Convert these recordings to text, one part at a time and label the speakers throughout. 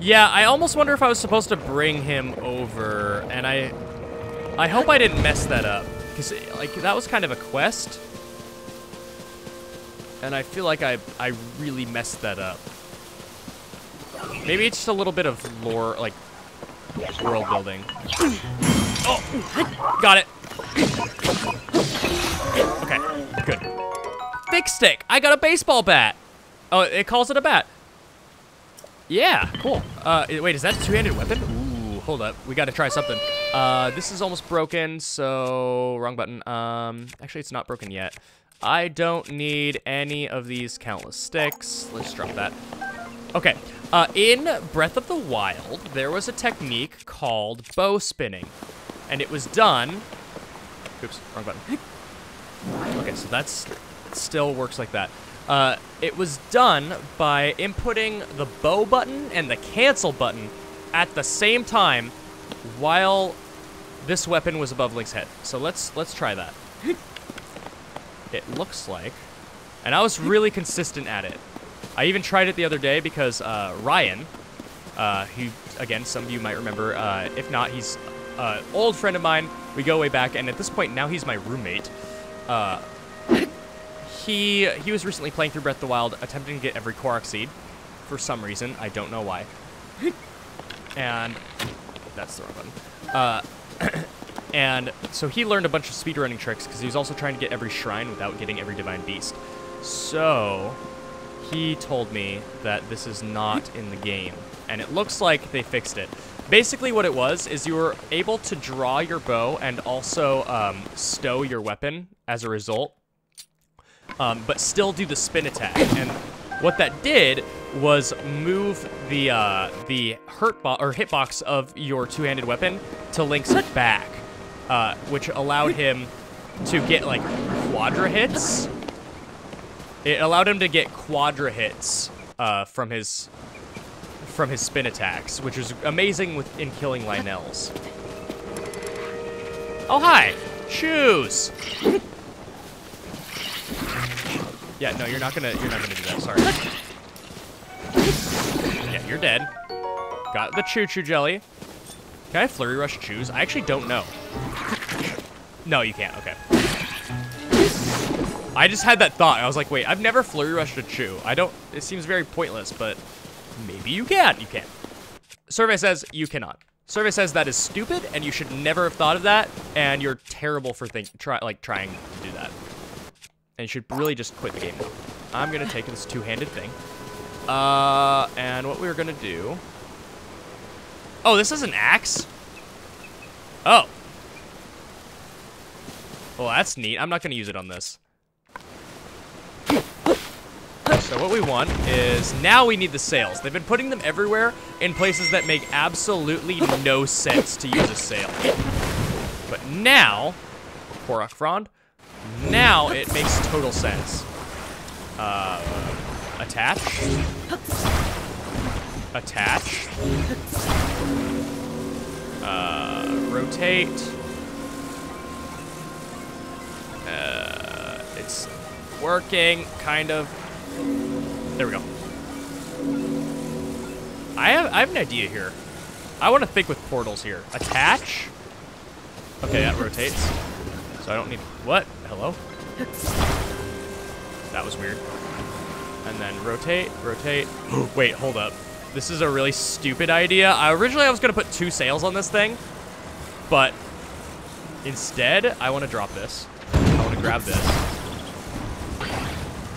Speaker 1: Yeah, I almost wonder if I was supposed to bring him over, and I, I hope I didn't mess that up, because like that was kind of a quest, and I feel like I I really messed that up. Maybe it's just a little bit of lore, like world building. Oh, got it. Okay, good. Thick stick. I got a baseball bat. Oh, it calls it a bat. Yeah, cool. Uh, wait, is that a two-handed weapon? Ooh, hold up. We got to try something. Uh, this is almost broken, so wrong button. Um, actually, it's not broken yet. I don't need any of these countless sticks. Let's drop that. Okay. Uh, in Breath of the Wild, there was a technique called bow spinning, and it was done. Oops, wrong button. Okay, so that's still works like that. Uh, it was done by inputting the bow button and the cancel button at the same time while this weapon was above Link's head. So let's let's try that. It looks like, and I was really consistent at it. I even tried it the other day because uh, Ryan, uh, who again some of you might remember, uh, if not, he's an old friend of mine. We go way back, and at this point now he's my roommate. He he was recently playing through Breath of the Wild, attempting to get every Korok seed for some reason. I don't know why. And that's the wrong button. Uh, and so he learned a bunch of speedrunning tricks because he was also trying to get every shrine without getting every divine beast. So he told me that this is not in the game, and it looks like they fixed it. Basically, what it was is you were able to draw your bow and also um, stow your weapon as a result, um, but still do the spin attack. And what that did was move the uh, the hurt or hitbox of your two-handed weapon to Link's back, uh, which allowed him to get like quadra hits. It allowed him to get quadra hits uh, from his from his spin attacks, which is amazing with in killing Lynels. Oh hi, shoes. Yeah, no, you're not gonna you're not gonna do that. Sorry. Yeah, you're dead. Got the Chuchu jelly. Can I flurry rush choose? I actually don't know. No, you can't. Okay. I just had that thought. I was like, wait, I've never flurry rushed a chew. I don't. It seems very pointless, but maybe you can. You can. Survey says you cannot. Survey says that is stupid, and you should never have thought of that, and you're terrible for think try like trying to do. And should really just quit the game. I'm gonna take this two-handed thing. Uh, and what we're gonna do. Oh, this is an axe. Oh. Well, that's neat. I'm not gonna use it on this. So what we want is now we need the sails. They've been putting them everywhere in places that make absolutely no sense to use a sail. But now, Korok Frond, now it makes total sense. Uh, attach. Attach. Uh, rotate. Uh, it's working, kind of. There we go. I have I have an idea here. I want to think with portals here. Attach. Okay, that rotates. So I don't need what? Hello? That was weird. And then rotate, rotate. Wait, hold up. This is a really stupid idea. I, originally, I was going to put two sails on this thing, but instead, I want to drop this. I want to grab this.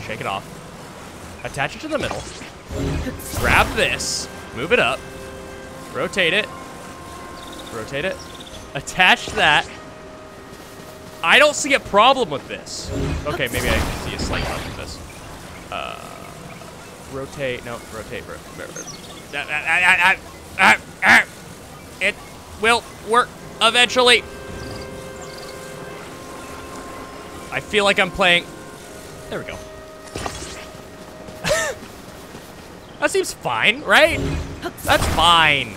Speaker 1: Shake it off. Attach it to the middle. Grab this. Move it up. Rotate it. Rotate it. Attach that. I don't see a problem with this. Okay, maybe I can see a slight problem with this. Uh, rotate. No, rotate. Ro it will work eventually. I feel like I'm playing. There we go. that seems fine, right? That's fine.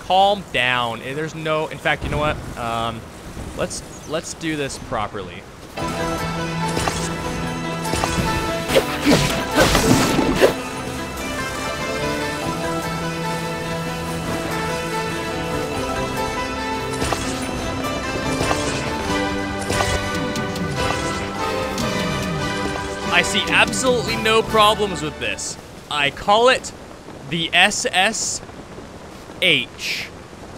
Speaker 1: Calm down. There's no. In fact, you know what? Um, let's let's do this properly. I see absolutely no problems with this. I call it the SSH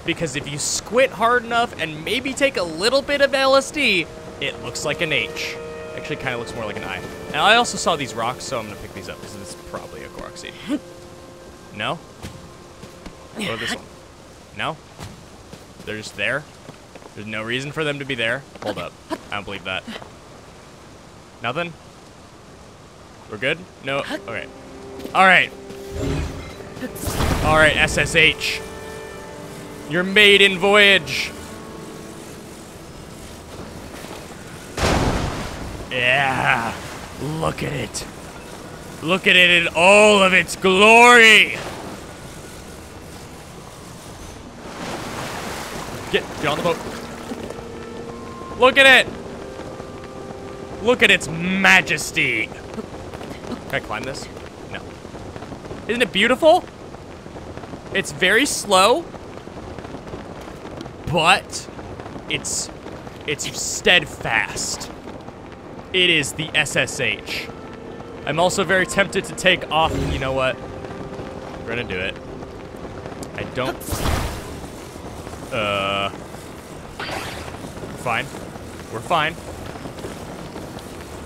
Speaker 1: because if you squint hard enough and maybe take a little bit of LSD, it looks like an H. Actually, kind of looks more like an I. And I also saw these rocks, so I'm gonna pick these up because this is probably a Korok seed. No? About this one? No? They're just there? There's no reason for them to be there? Hold up. I don't believe that. Nothing? We're good? No? Okay. Alright. Alright, SSH. Your maiden voyage. Yeah. Look at it. Look at it in all of its glory. Get, get on the boat. Look at it. Look at its majesty. Can I climb this? No. Isn't it beautiful? It's very slow, but it's it's steadfast. It is the SSH. I'm also very tempted to take off. You know what? We're gonna do it. I don't. Uh. Fine. We're fine.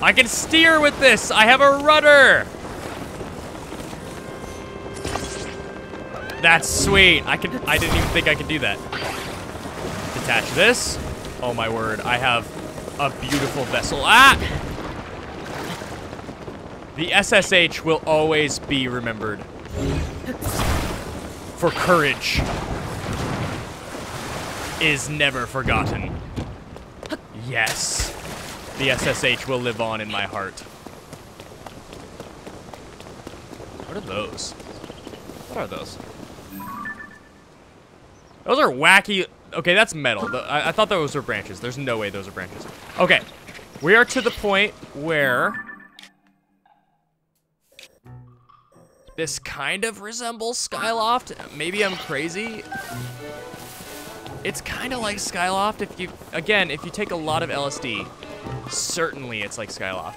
Speaker 1: I can steer with this. I have a rudder. That's sweet. I can. I didn't even think I could do that. Detach this. Oh my word! I have a beautiful vessel. Ah! The SSH will always be remembered for courage is never forgotten. Yes, the SSH will live on in my heart. What are those? What are those? Those are wacky. Okay, that's metal. The, I, I thought those were branches. There's no way those are branches. Okay, we are to the point where this kind of resembles Skyloft. Maybe I'm crazy. It's kind of like Skyloft if you, again, if you take a lot of LSD, certainly it's like Skyloft.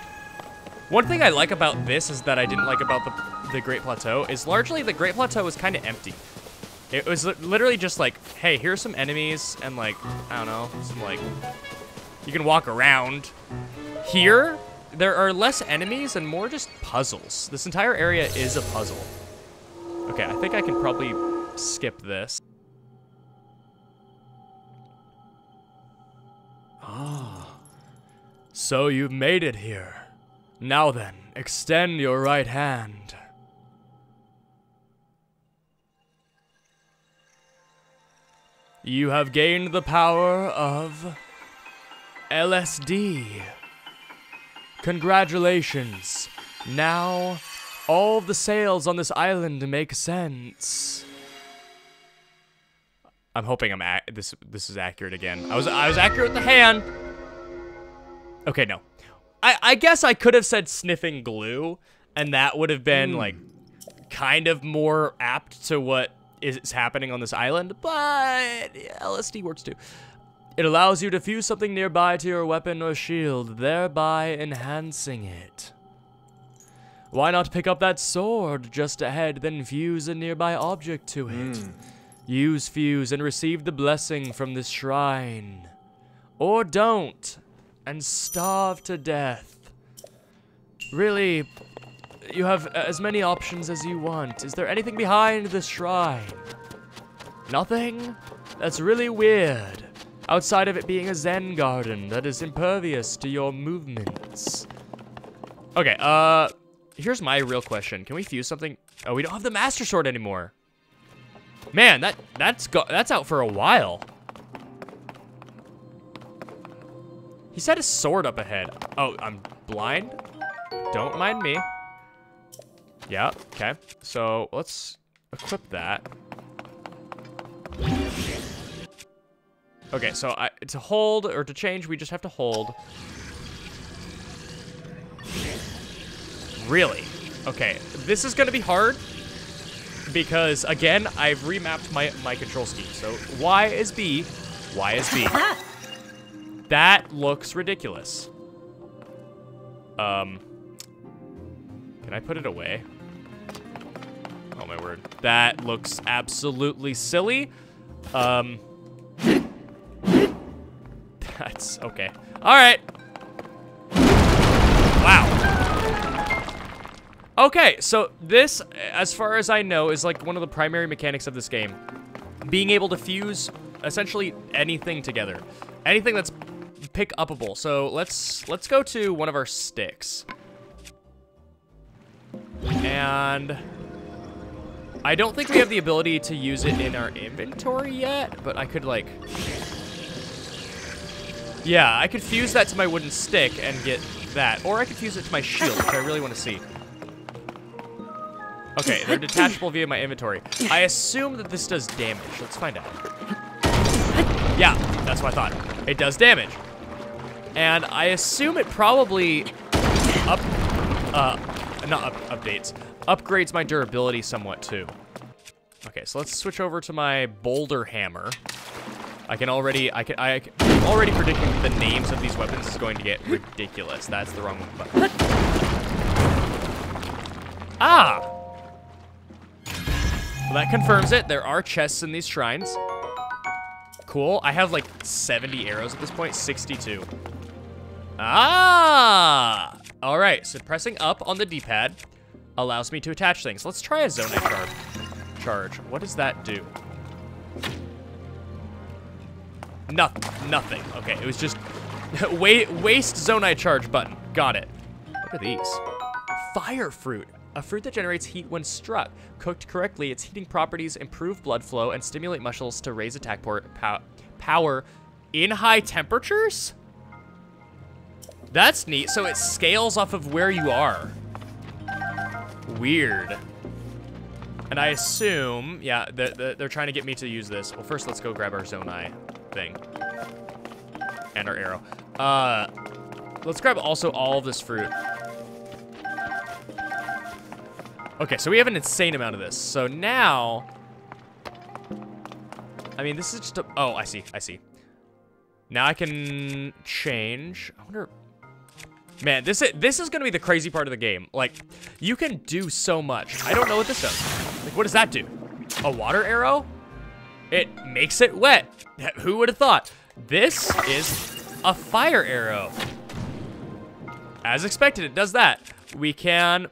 Speaker 1: One thing I like about this is that I didn't like about the, the Great Plateau is largely the Great Plateau is kind of empty. It was literally just like, hey, here's some enemies and like, I don't know, some like, you can walk around. Here, there are less enemies and more just puzzles. This entire area is a puzzle. Okay, I think I can probably skip this. Ah, so you've made it here. Now then, extend your right hand. You have gained the power of LSD. Congratulations. Now, all the sails on this island make sense. I'm hoping I'm this this is accurate again. I was I was accurate with the hand. Okay, no. I I guess I could have said sniffing glue and that would have been mm. like kind of more apt to what is happening on this island, but LSD works too. It allows you to fuse something nearby to your weapon or shield, thereby enhancing it. Why not pick up that sword just ahead, then fuse a nearby object to it? Mm. Use fuse and receive the blessing from this shrine. Or don't, and starve to death. Really, you have as many options as you want. Is there anything behind this shrine? Nothing? That's really weird. Outside of it being a zen garden that is impervious to your movements. Okay, uh, here's my real question. Can we fuse something? Oh, we don't have the Master Sword anymore. Man, that that's go that's out for a while. He said a sword up ahead. Oh, I'm blind? Don't mind me. Yeah, okay. So let's equip that. Okay, so I, to hold or to change, we just have to hold. Really? Okay, this is gonna be hard because again, I've remapped my, my control scheme. So Y is B, Y is B. that looks ridiculous. Um, Can I put it away? Oh my word. That looks absolutely silly. Um, that's okay. All right. Wow. Okay, so this, as far as I know, is like one of the primary mechanics of this game. Being able to fuse essentially anything together. Anything that's pick upable. So let's let's go to one of our sticks. And I don't think we have the ability to use it in our inventory yet, but I could like Yeah, I could fuse that to my wooden stick and get that. Or I could fuse it to my shield, which I really want to see. Okay, they're detachable via my inventory. I assume that this does damage. Let's find out. Yeah, that's what I thought. It does damage. And I assume it probably up, uh, not up, updates, upgrades my durability somewhat too. Okay, so let's switch over to my boulder hammer. I can already, I can, I, I'm already predicting the names of these weapons is going to get ridiculous. That's the wrong button. Ah! Well, that confirms it. There are chests in these shrines. Cool. I have like 70 arrows at this point, 62. Ah! All right, so pressing up on the D-pad allows me to attach things. Let's try a Zonite charge. What does that do? Nothing. Nothing. Okay, it was just waste Zonite charge button. Got it. Look at these. Fire fruit. A fruit that generates heat when struck. Cooked correctly, its heating properties improve blood flow and stimulate muscles to raise attack pow power in high temperatures? That's neat. So it scales off of where you are. Weird. And I assume, yeah, they're, they're trying to get me to use this. Well, first let's go grab our Zonai thing. And our arrow. Uh, let's grab also all of this fruit. Okay, so we have an insane amount of this. So now, I mean, this is just a, oh, I see, I see. Now I can change, I wonder, man, this is, this is gonna be the crazy part of the game. Like, you can do so much. I don't know what this does. Like, what does that do? A water arrow? It makes it wet. Who would have thought? This is a fire arrow. As expected, it does that. We can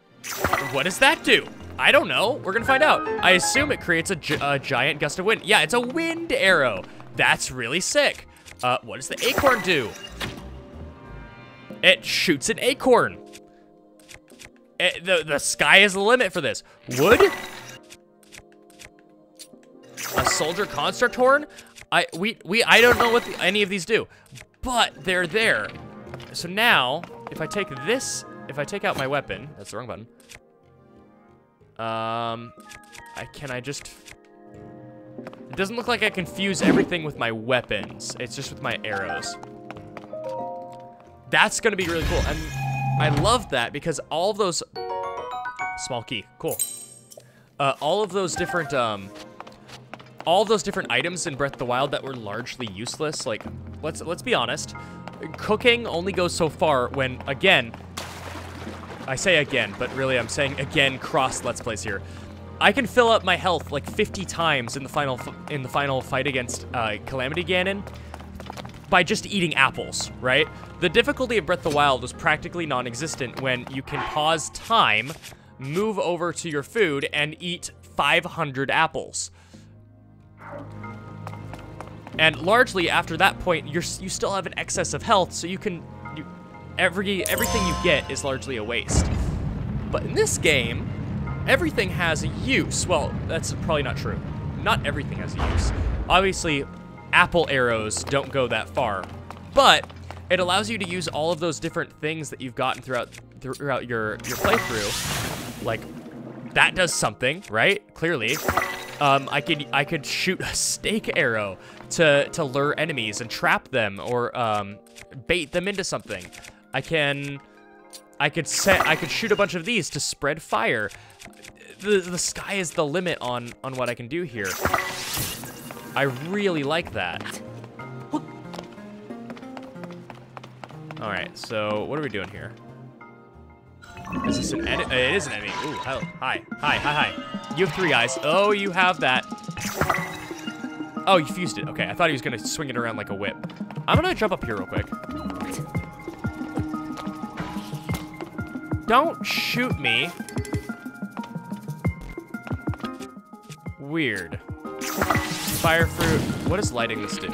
Speaker 1: what does that do? I don't know. We're gonna find out. I assume it creates a, a, giant gust of wind. Yeah, it's a wind arrow. That's really sick. Uh, what does the acorn do? It shoots an acorn. It, the, the sky is the limit for this. Wood? A soldier construct horn? I we we I don't know what the, any of these do, but they're there. So now, if I take this if I take out my weapon, that's the wrong button. Um, I can I just... It doesn't look like I confuse everything with my weapons. It's just with my arrows. That's gonna be really cool. And I love that because all of those... Small key, cool. Uh, all of those different, um, all those different items in Breath of the Wild that were largely useless, like, let's, let's be honest, cooking only goes so far when, again, I say again, but really I'm saying again cross Let's Plays here. I can fill up my health like 50 times in the final in the final fight against uh, Calamity Ganon by just eating apples, right? The difficulty of Breath of the Wild was practically non-existent when you can pause time, move over to your food, and eat 500 apples. And largely after that point, you're you still have an excess of health, so you can every everything you get is largely a waste. But in this game, everything has a use. Well, that's probably not true. Not everything has a use. Obviously, apple arrows don't go that far, but it allows you to use all of those different things that you've gotten throughout throughout your your playthrough. Like that does something, right? Clearly. Um, I could I could shoot a stake arrow to to lure enemies and trap them or um, bait them into something. I can, I could set, I could shoot a bunch of these to spread fire. The, the sky is the limit on, on what I can do here. I really like that. All right, so what are we doing here? Is this an enemy? It is an enemy. Ooh, hello. Hi. Hi, hi, hi. You have three eyes. Oh, you have that. Oh, you fused it. Okay, I thought he was gonna swing it around like a whip. I'm gonna jump up here real quick. Don't shoot me. Weird. Fire fruit. What does lighting this do?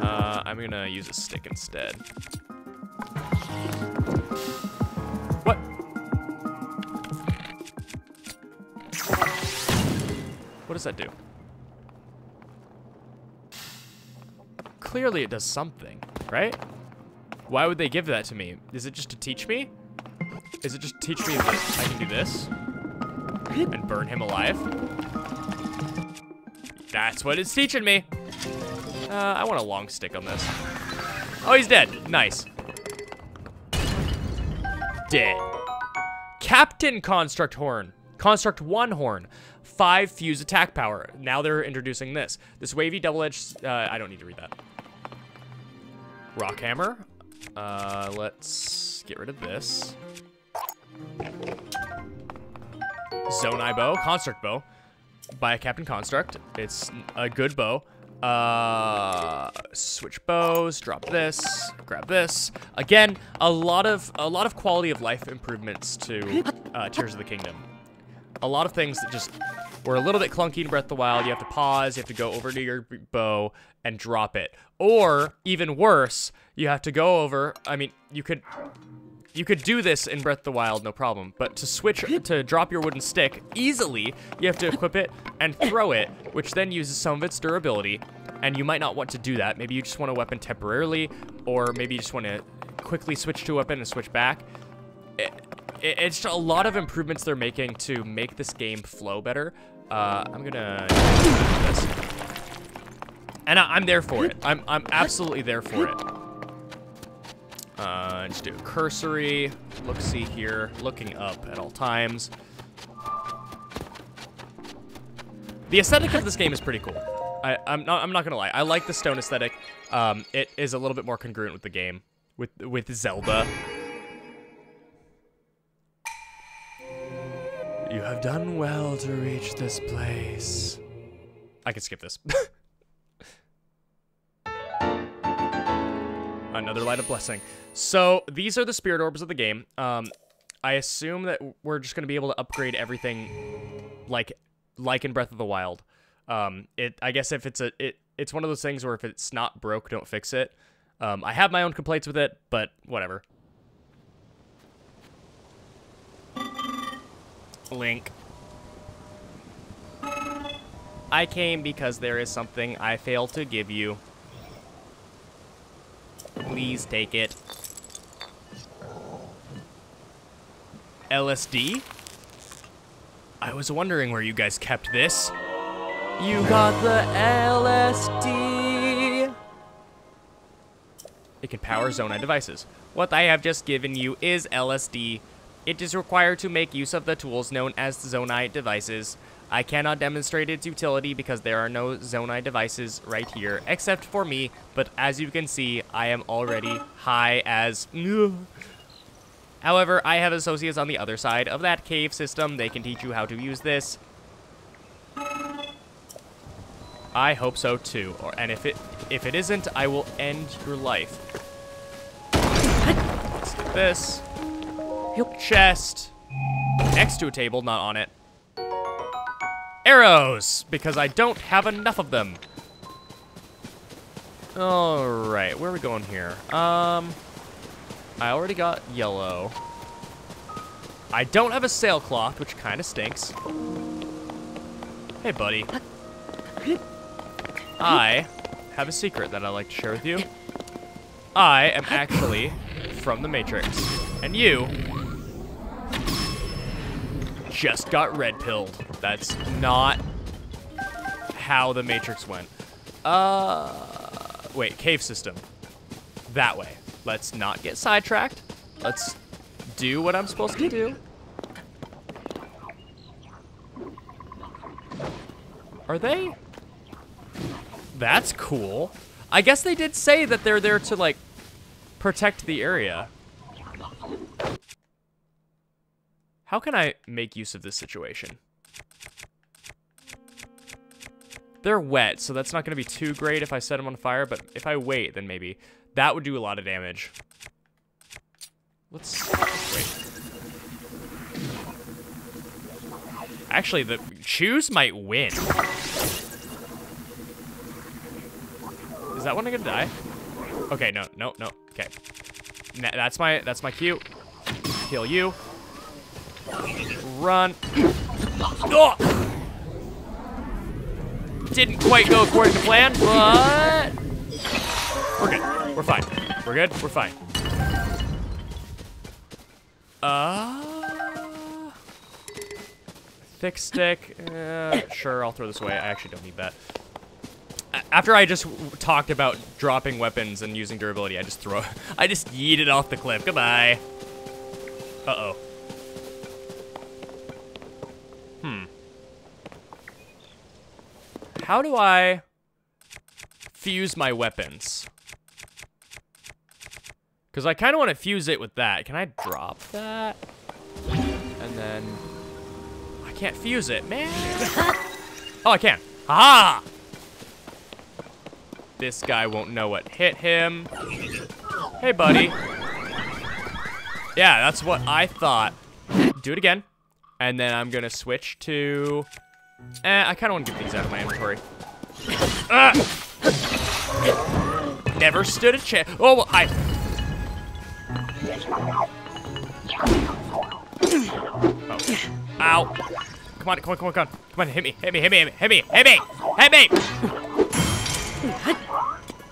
Speaker 1: Uh, I'm gonna use a stick instead. What? What does that do? Clearly it does something, right? Why would they give that to me? Is it just to teach me? Is it just to teach me that I can do this? And burn him alive? That's what it's teaching me. Uh, I want a long stick on this. Oh, he's dead. Nice. Dead. Captain Construct Horn. Construct one horn. Five fuse attack power. Now they're introducing this. This wavy double-edged... Uh, I don't need to read that. Rock hammer. Uh, let's get rid of this. Zone Zonai bow. Construct bow. By a Captain Construct. It's a good bow. Uh, switch bows, drop this, grab this. Again, a lot of a lot of quality of life improvements to uh, Tears of the Kingdom. A lot of things that just were a little bit clunky in Breath of the Wild. You have to pause, you have to go over to your bow and drop it. Or, even worse, you have to go over, I mean, you could you could do this in Breath of the Wild, no problem. But to switch to drop your wooden stick easily, you have to equip it and throw it, which then uses some of its durability. And you might not want to do that. Maybe you just want a weapon temporarily, or maybe you just want to quickly switch to a weapon and switch back. It, it, it's a lot of improvements they're making to make this game flow better. Uh, I'm gonna. And I, I'm there for it. I'm, I'm absolutely there for it. Uh, just do cursory, look-see here, looking up at all times. The aesthetic of this game is pretty cool. I, am not. I'm not gonna lie. I like the stone aesthetic. Um, it is a little bit more congruent with the game, with with Zelda. You have done well to reach this place. I can skip this. Another light of blessing. So these are the spirit orbs of the game. Um, I assume that we're just gonna be able to upgrade everything, like, like in Breath of the Wild. Um, it. I guess if it's a, it, it's one of those things where if it's not broke, don't fix it. Um, I have my own complaints with it, but whatever. Link. I came because there is something I failed to give you. Please take it. LSD? I was wondering where you guys kept this. You got the LSD. It can power Zonai devices. What I have just given you is LSD. It is required to make use of the tools known as Zonai devices. I cannot demonstrate its utility because there are no Zonai devices right here, except for me, but as you can see, I am already high as... However, I have associates on the other side of that cave system. They can teach you how to use this. I hope so too. Or, and if it if it isn't, I will end your life. Let's do this. Chest. Next to a table, not on it. Arrows, because I don't have enough of them. Alright, where are we going here? Um, I already got yellow. I don't have a sailcloth, which kind of stinks. Hey, buddy. I have a secret that I'd like to share with you. I am actually from the Matrix. And you just got red pilled. That's not how the Matrix went. Uh, wait, cave system. That way. Let's not get sidetracked. Let's do what I'm supposed to do. Are they? That's cool. I guess they did say that they're there to, like, protect the area. How can I make use of this situation? They're wet, so that's not going to be too great if I set them on fire, but if I wait, then maybe. That would do a lot of damage. Let's wait. Actually, the shoes might win. Is that one gonna die? Okay, no, no, no. Okay, that's my that's my cue. Kill you. Run. Oh! Didn't quite go according to plan, but we're good. We're fine. We're good. We're fine. Uh, thick stick. Uh, sure, I'll throw this away. I actually don't need that. After I just talked about dropping weapons and using durability, I just throw, I just yeeted off the cliff. Goodbye. Uh-oh. Hmm. How do I fuse my weapons? Because I kind of want to fuse it with that. Can I drop that? And then... I can't fuse it, man. oh, I can. Ha! This guy won't know what hit him. Hey, buddy. Yeah, that's what I thought. Do it again. And then I'm going to switch to... Eh, I kind of want to get these out of my inventory. Ah! Never stood a chance. Oh, well, I... Oh. Ow. Come on, come on, come on, come on. Come on, hit me, hit me, hit me, hit me, hit me, hit me, hit me!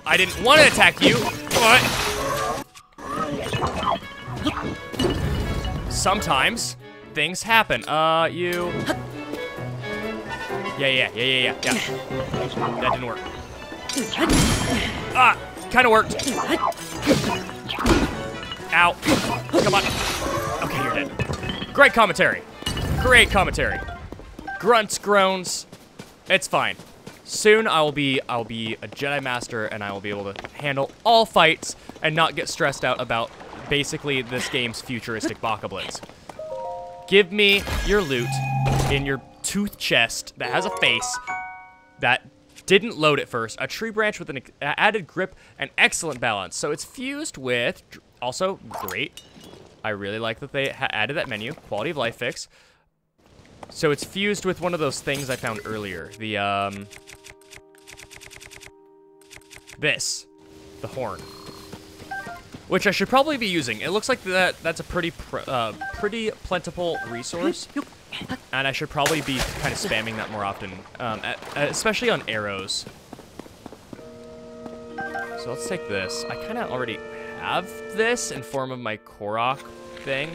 Speaker 1: I didn't want to attack you, but... Sometimes things happen. Uh, you... Yeah, yeah, yeah, yeah, yeah, yeah. That didn't work. Ah, kind of worked. Ow. Come on. Okay, you're dead. Great commentary. Great commentary. Grunts, groans. It's fine. Soon I will be I'll be a Jedi Master and I will be able to handle all fights and not get stressed out about basically this game's futuristic Baka Blitz. Give me your loot in your tooth chest that has a face that didn't load at first. A tree branch with an added grip and excellent balance. So it's fused with also, great. I really like that they added that menu. Quality of life fix. So it's fused with one of those things I found earlier. The, um... This. The horn. Which I should probably be using. It looks like that that's a pretty, pr uh, pretty plentiful resource. And I should probably be kind of spamming that more often. Um, especially on arrows. So let's take this. I kind of already have this in form of my Korok thing.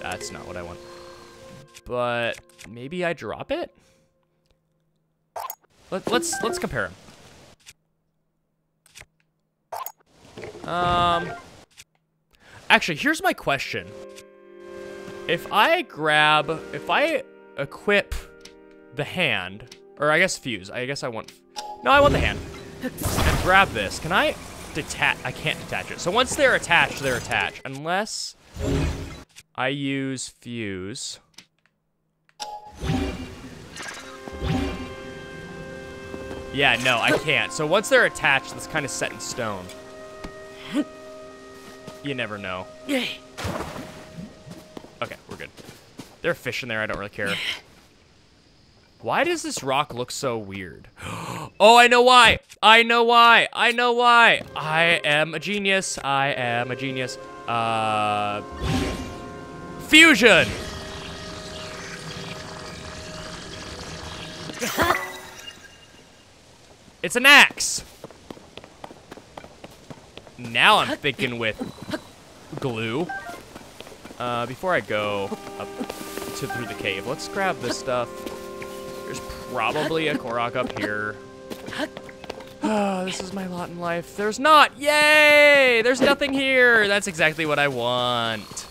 Speaker 1: That's not what I want. But maybe I drop it? Let, let's let's compare them. Um, actually, here's my question. If I grab, if I equip the hand, or I guess fuse, I guess I want, no, I want the hand, and grab this, can I detach. I can't detach it. So once they're attached, they're attached. Unless I use fuse. Yeah, no, I can't. So once they're attached, that's kind of set in stone. You never know. Okay, we're good. There are fish in there. I don't really care. Why does this rock look so weird? oh, I know why. I know why. I know why. I am a genius. I am a genius. Uh, fusion. it's an axe. Now I'm thinking with glue. Uh, before I go up to through the cave, let's grab this stuff. There's probably a Korok up here. Oh, this is my lot in life. There's not! Yay! There's nothing here! That's exactly what I want.